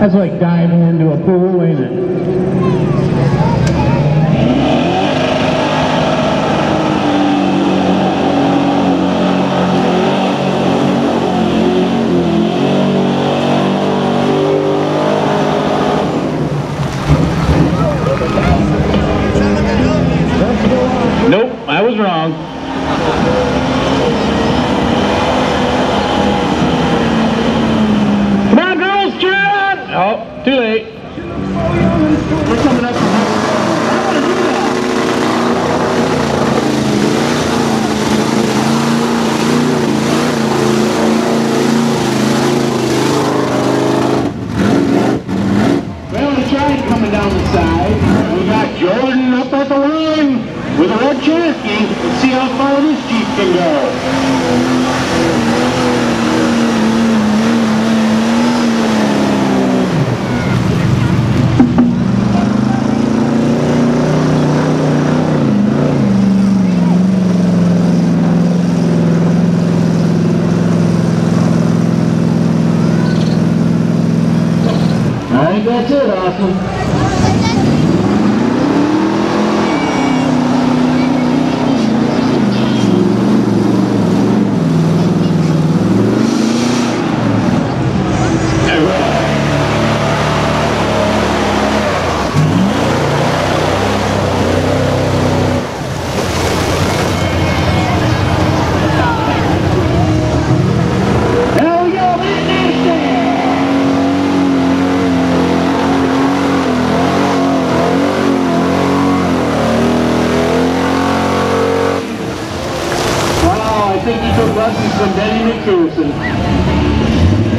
That's like diving into a pool, ain't it? can go. I think that's it, Austin. buses from Denny McPherson.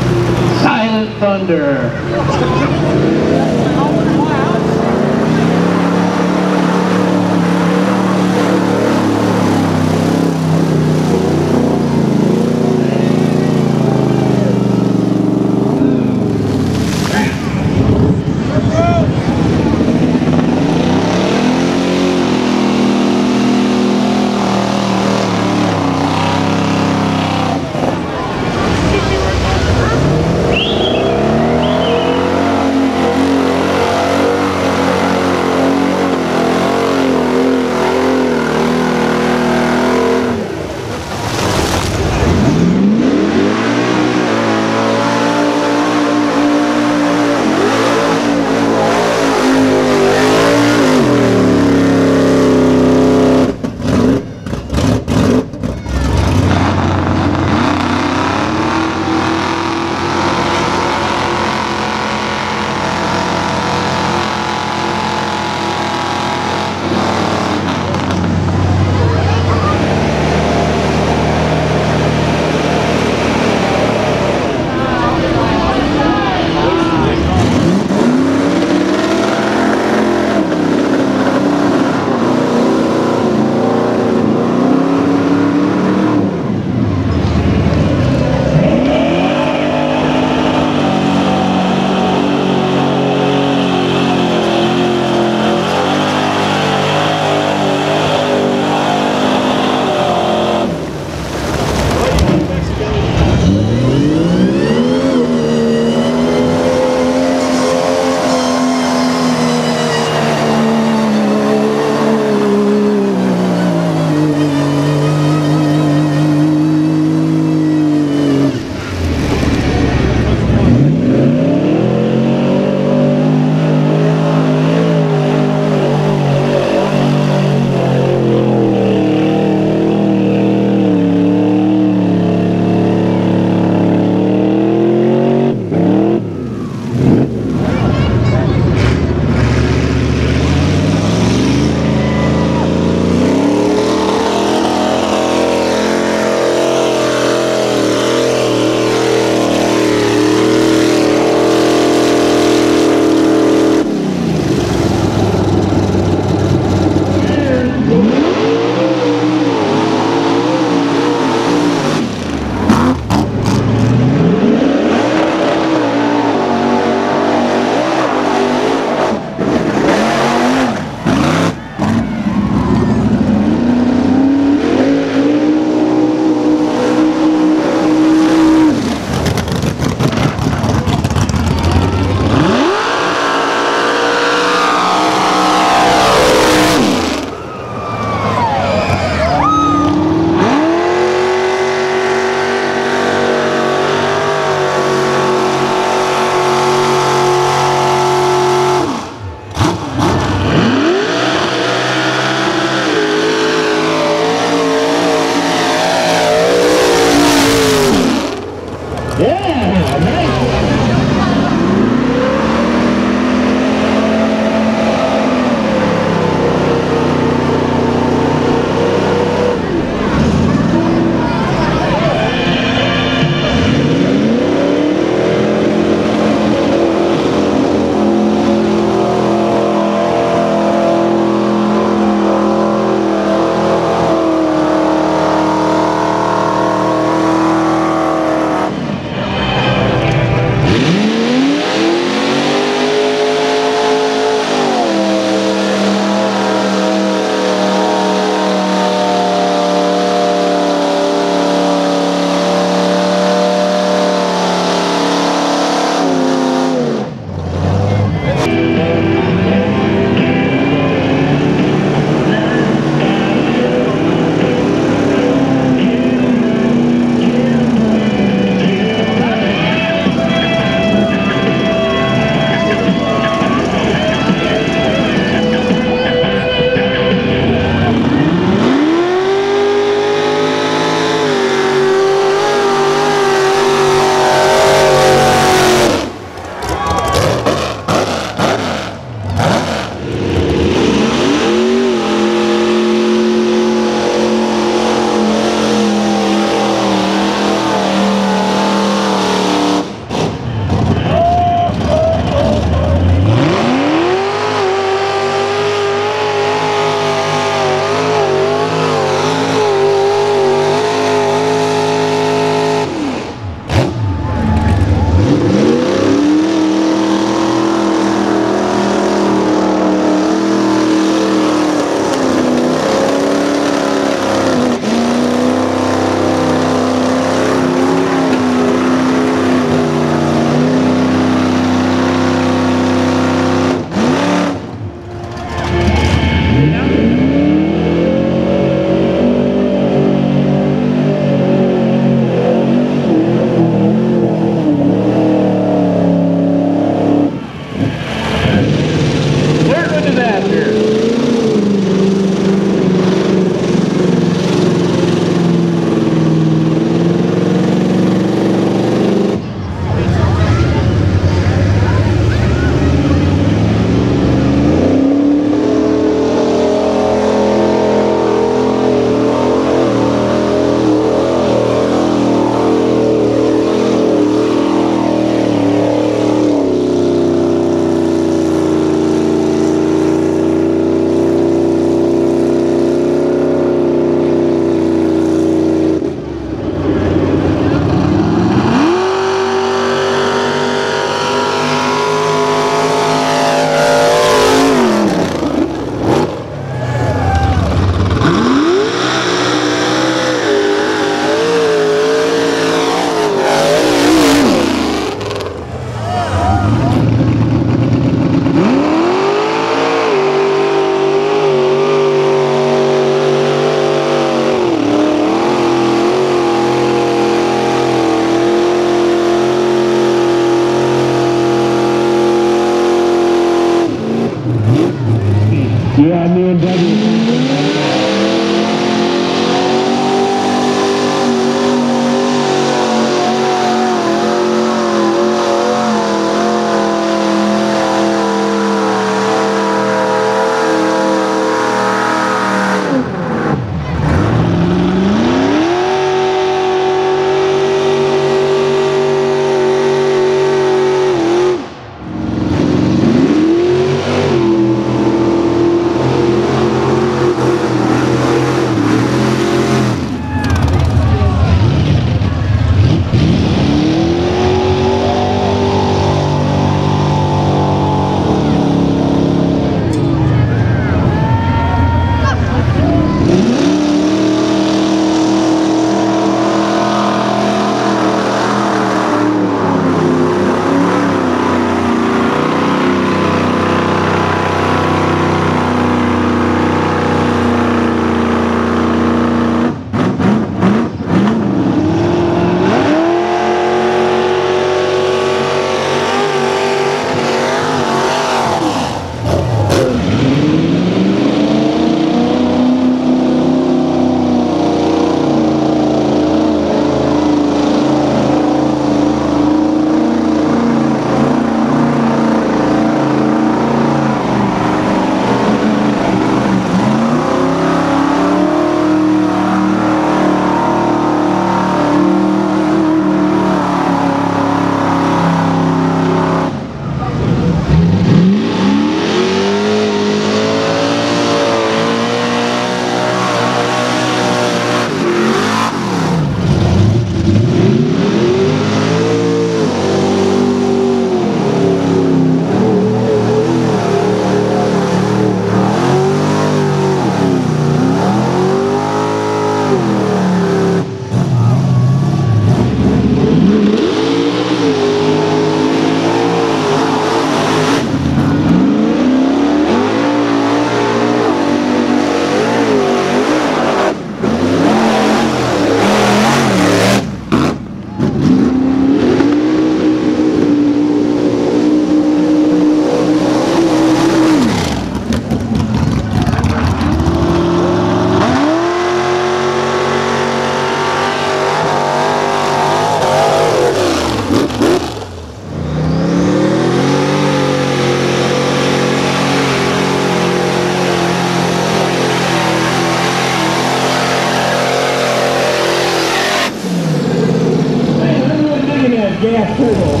Gas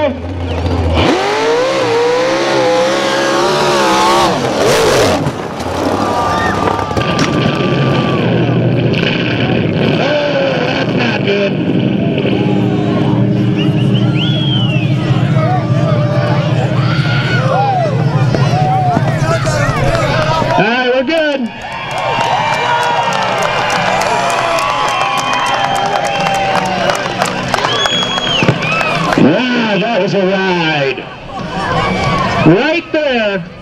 है।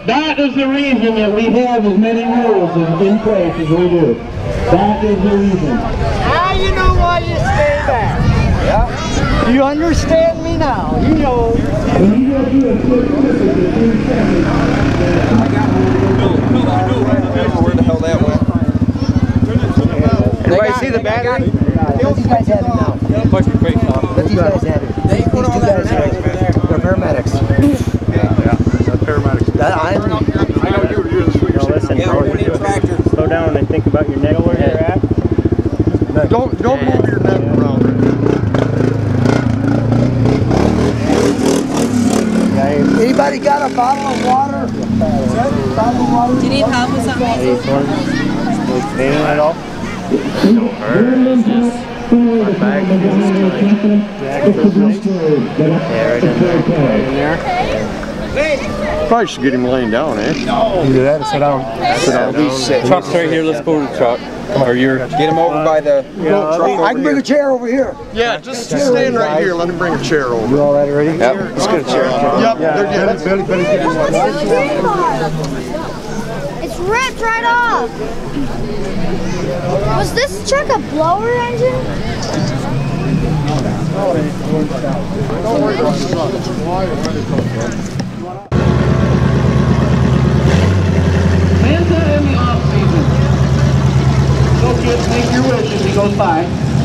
That was a ride. Right there. are, that is the reason that we have as many rules in, in place as we do. That is the reason. Now you know why you stay back. Yeah. You understand me now. You know. When you go through a quick Where the hell that went? Everybody see the battery? Let these guys have it now. Punch your face off. Let these guys have it. These two guys are, they're paramedics. Paramedics. That, I'm, I know you're, you're the sweeter. Listen, Yeah, bro, we need a tractor. slow down and think about your neck. Know where you're at? Don't, don't move your neck around. anybody got a bottle of water? Bottle of water? Do you need help with something? Pain at all? Yeah, right in there. Right in there. Probably should get him laying down, eh? No. Either that or sit down. Sit down. Truck's right here. Let's go to the truck. Or you're. Get him over by the truck I can over bring here. a chair over here. Yeah, just stand right here. Let him bring a chair over. You all that already? Yep. Let's get a chair. Yep, they're getting It's ripped right off. Was this truck a blower engine? Santa in the off season. So kids, make your wish as he goes by.